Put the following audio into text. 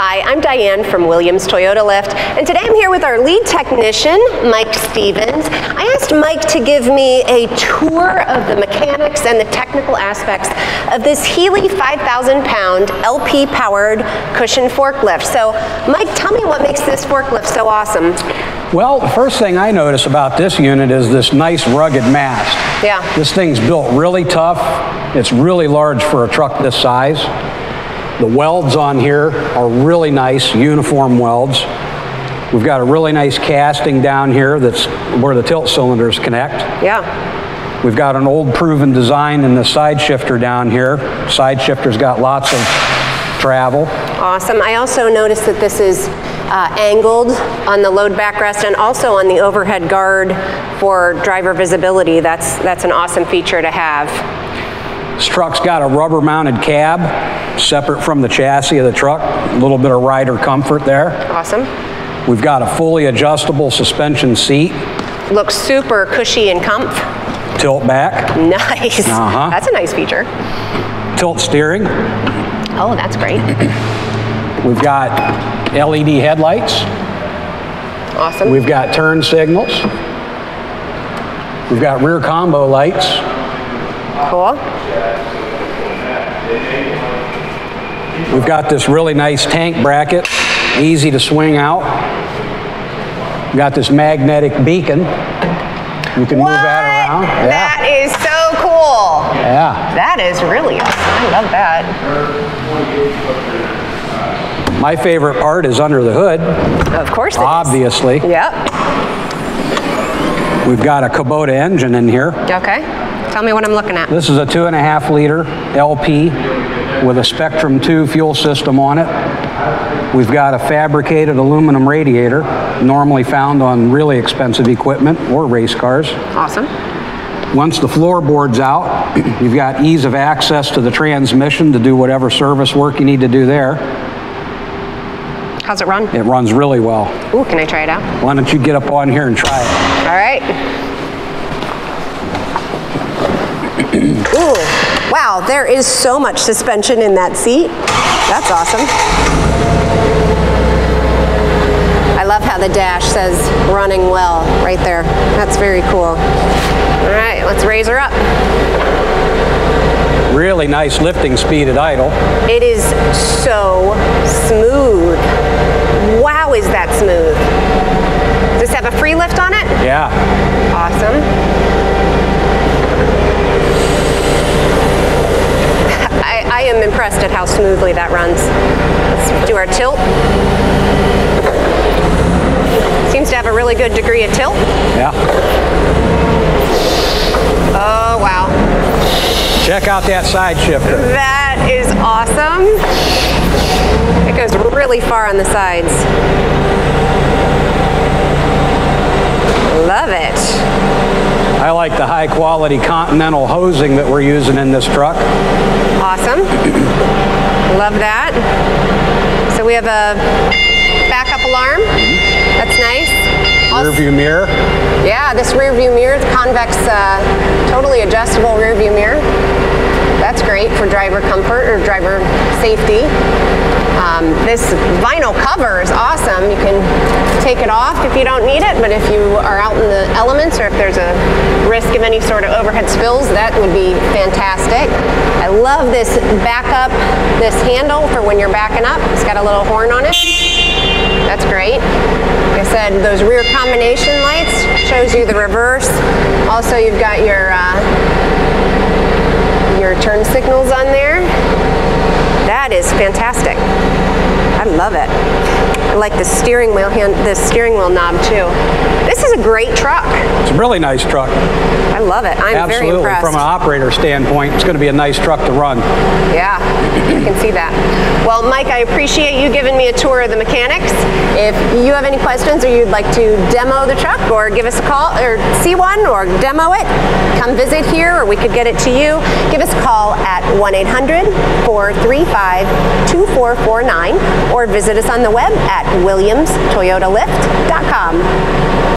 Hi, I'm Diane from Williams Toyota Lift, and today I'm here with our lead technician, Mike Stevens. I asked Mike to give me a tour of the mechanics and the technical aspects of this Heli 5,000 pound LP powered cushion forklift. So, Mike, tell me what makes this forklift so awesome. Well, the first thing I notice about this unit is this nice rugged mast. Yeah. This thing's built really tough. It's really large for a truck this size. The welds on here are really nice, uniform welds. We've got a really nice casting down here that's where the tilt cylinders connect. Yeah. We've got an old proven design in the side shifter down here. Side shifter's got lots of travel. Awesome. I also noticed that this is uh, angled on the load backrest and also on the overhead guard for driver visibility. That's, that's an awesome feature to have. This truck's got a rubber mounted cab separate from the chassis of the truck. A little bit of rider comfort there. Awesome. We've got a fully adjustable suspension seat. Looks super cushy and comf. Tilt back. Nice. Uh-huh. That's a nice feature. Tilt steering. Oh, that's great. We've got LED headlights. Awesome. We've got turn signals. We've got rear combo lights. cool. We've got this really nice tank bracket, easy to swing out. We've got this magnetic beacon. You can move that around. Yeah. That is so cool. yeah. That is really awesome. I love that. My favorite part is under the hood, Of course it is. obviously. Yep. We've got a Kubota engine in here. Okay. Tell me what I'm looking at. This is a two and a half liter LP with a Spectrum 2 fuel system on it. We've got a fabricated aluminum radiator, normally found on really expensive equipment or race cars. Awesome. Once the floorboard's out, you've got ease of access to the transmission to do whatever service work you need to do there. How's it run? It runs really well. Ooh, can I try it out? Why don't you get up on here and try it? All right. Ooh, wow, there is so much suspension in that seat. That's awesome. I love how the dash says running well right there. That's very cool. All right, let's raise her up. Really nice lifting speed at idle. It is so smooth. Wow, is that smooth? Does this have a free lift on it? Yeah. Awesome. I, I am impressed at how smoothly that runs. Let's do our tilt. Seems to have a really good degree of tilt. Yeah. Oh, wow. Check out that side shifter. That is awesome. It goes really far on the sides. Love it. I like the high quality Continental hosing that we're using in this truck. Awesome. Love that. So we have a backup alarm. That's nice. Rear view mirror. yeah, this rear view mirror, convex, uh, totally adjustable rear view mirror. That's great for driver comfort or driver safety. Um, this vinyl cover is awesome. You can take it off if you don't need it, but if you are out in the elements or if there's a risk of any sort of overhead spills, that would be fantastic. I love this backup, this handle for when you're backing up. It's got a little horn on it. That's great. Like I said, those rear combination lights shows you the reverse. Also, you've got your uh, your turn signals on there. That is fantastic. I love it. I like the steering wheel hand, the steering wheel knob too. This is a great truck. It's a really nice truck. I love it. I'm very Absolutely. impressed. From an operator standpoint, it's going to be a nice truck to run. Yeah, I can see that. Well, Mike, I appreciate you giving me a tour of the mechanics. If you have any questions or you'd like to demo the truck or give us a call or see one or demo it, come visit here or we could get it to you. Give us a call at 1-800-435-2449 or visit us on the web at williamstoyotalift.com.